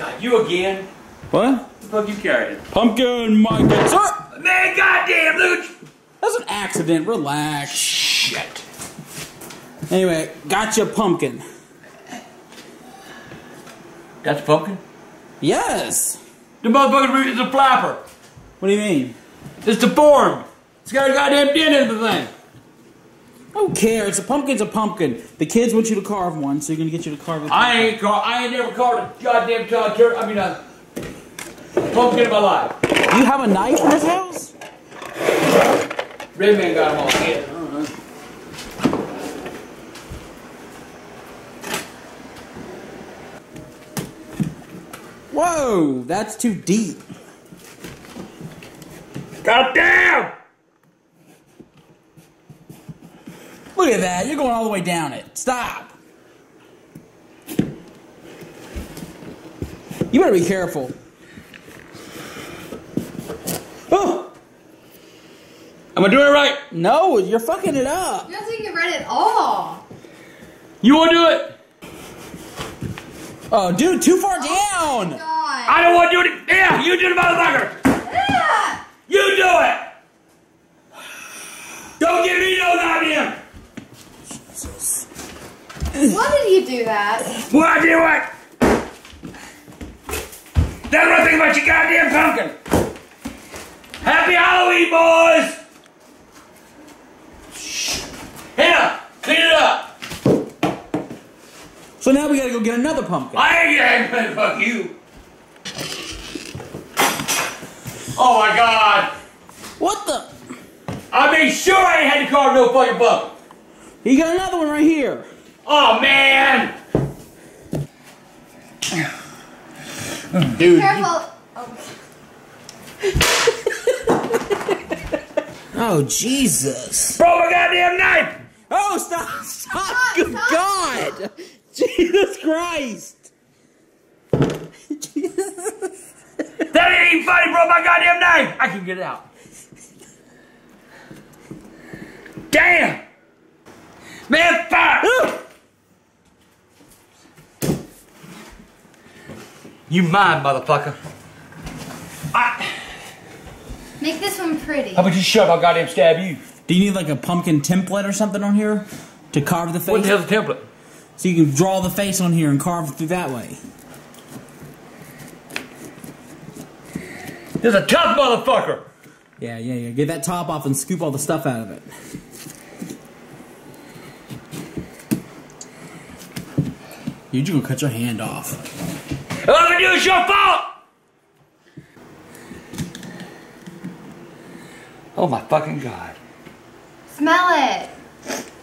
God, you again? What? What the fuck you carrying? Pumpkin Mike. Sir! Man, goddamn, Luch! That's an accident. Relax. Shit. Anyway, gotcha pumpkin. Gotcha pumpkin? Yes. The motherfucker is a flapper. What do you mean? It's deformed. It's got a goddamn dent in the thing. I don't care. It's a pumpkin's a pumpkin. The kids want you to carve one, so you're gonna get you to carve it. I ain't car- I ain't never carved a goddamn child tur- I mean a pumpkin in my life. You have a knife in this house? Red man got them all. Yeah. Whoa, that's too deep. Goddamn! Look at that. You're going all the way down it. Stop. You better be careful. Oh Am I doing it right? no, you're fucking it up. You're not taking it right at all. You wanna do it? Oh, dude, too far down. God. I don't wanna do it. Yeah, you do it, motherfucker! Ah! You do it! Don't give me no goddamn! Why did you do that? Why do what? That's what I think about your goddamn pumpkin. Happy Halloween, boys! Hannah, clean it up. So now we gotta go get another pumpkin. I ain't getting fuck you. Oh my god. What the? I made sure I ain't had to carve no fucking pumpkin. You got another one right here. Oh man. Dude. Careful. Oh. Oh, Jesus. Bro, my goddamn knife. Oh, stop. Stop. Stop, Good stop. God. Jesus Christ. Jesus! That ain't even funny, bro. My goddamn knife. I can get it out. Damn. Man, fire. You mine, motherfucker. I, Make this one pretty. how about you shut up? I'll goddamn stab you. Do you need like a pumpkin template or something on here to carve the face? What the hell's a template? So you can draw the face on here and carve it through that way. This is a tough motherfucker. Yeah, yeah, yeah. Get that top off and scoop all the stuff out of it. You're just gonna cut your hand off. All I'm gonna do is your fault. Oh my fucking god. Smell it.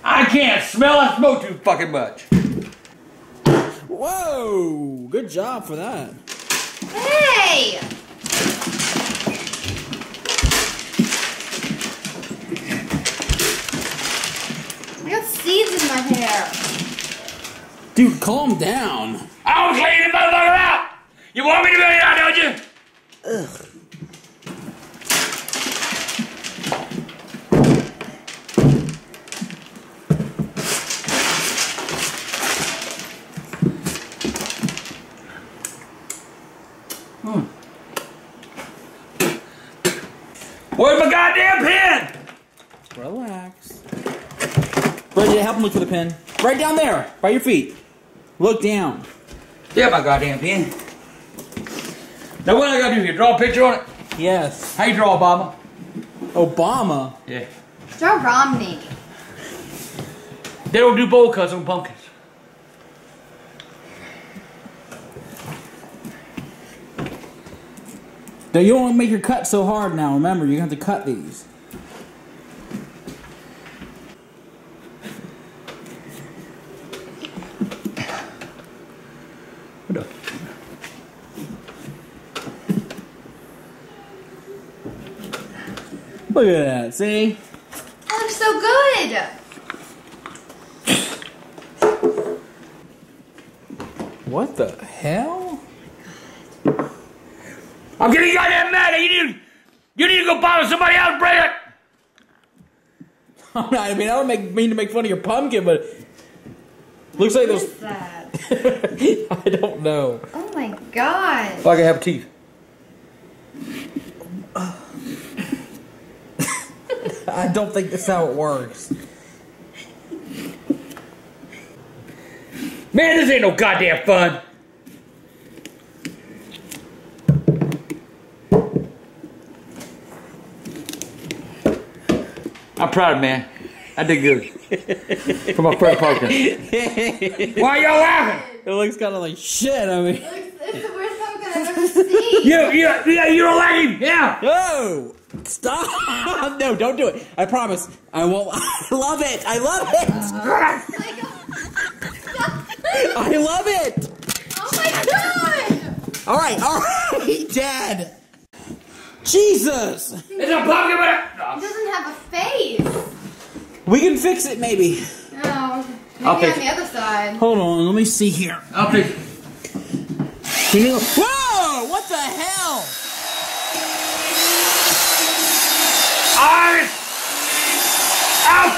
I can't smell. I smoke too fucking much. Whoa! Good job for that. Hey! I got seeds in my hair. Dude, calm down. I'll clean the motherfucker out. You want me to clean it out, don't you? Ugh. Where's my goddamn pen? Relax. Bridgette, help him look for the pen. Right down there, by your feet. Look down. Yeah, my goddamn pen. Now what I gotta do here? Draw a picture on it? Yes. How you draw Obama? Obama. Yeah. Draw Romney. They don't do bowl cuts on pumpkins. Now you don't want to make your cut so hard now. Remember, you have to cut these. Look at that. See? That looks so good. What the hell? I'm getting goddamn mad. You need, you need to go bother somebody else, and bring it. I mean, I don't make, mean to make fun of your pumpkin, but looks like What those. is that? I don't know. Oh my god. Like I have teeth. I don't think that's how it works. Man, this ain't no goddamn fun. I'm proud of man. I did good. For my first pumpkin. Why y'all laughing? It looks kind of like shit. I mean, It's, it's the worst pumpkin I've ever seen. You, you, yeah, you don't like him? Yeah. no, stop! no, don't do it. I promise. I won't. I love it. I love it. Like, I love it. oh my god! All right, all right, Dad. Jesus, It's a pumpkin, but It doesn't have a face. we can fix it maybe. No. Maybe I'll on the other side. Hold on, let me see here. I'll take. Whoa! What the hell? Eyes! Out!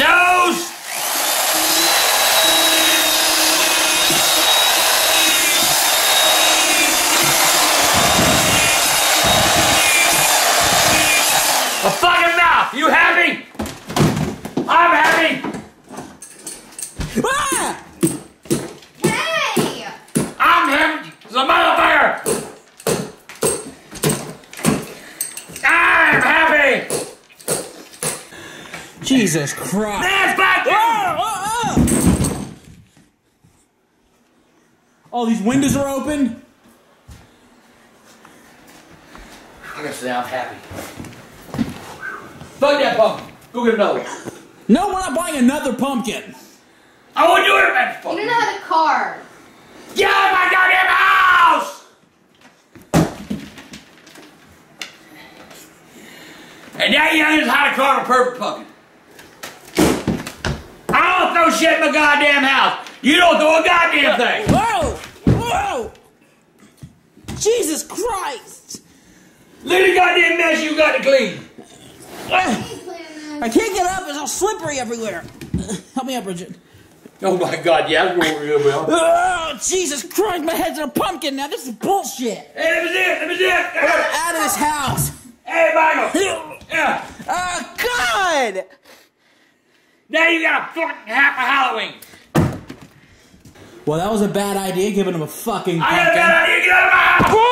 Nose! A fucking mouth! You happy? I'm happy! Ah! Hey! I'm him! It's a motherfucker! I'm happy! Jesus Christ! That's back Ah, ah, ah. Oh, these windows are open. I gotta say I'm happy. Fuck that pumpkin. Go get another one. No, we're not buying another pumpkin. I won't do it, man. You Fuck. don't know how to carve. Get out of my goddamn house! And now you know how to carve a perfect pumpkin. I don't shit in my goddamn house. You don't throw a goddamn thing. Whoa! Whoa! Jesus Christ! The goddamn mess you got to clean. I can't get up. It's all slippery everywhere. Help me up, Bridgette. Oh my god, yeah, that's going real well. Oh, Jesus Christ! My head's in a pumpkin now. This is bullshit. Hey, me see it, me see it. Out of this house. Hey, Michael. Yeah. Oh God! Now you got a fucking half of Halloween. Well, that was a bad idea, giving him a fucking I got a pumpkin. bad idea. Get out of my house. Whoa!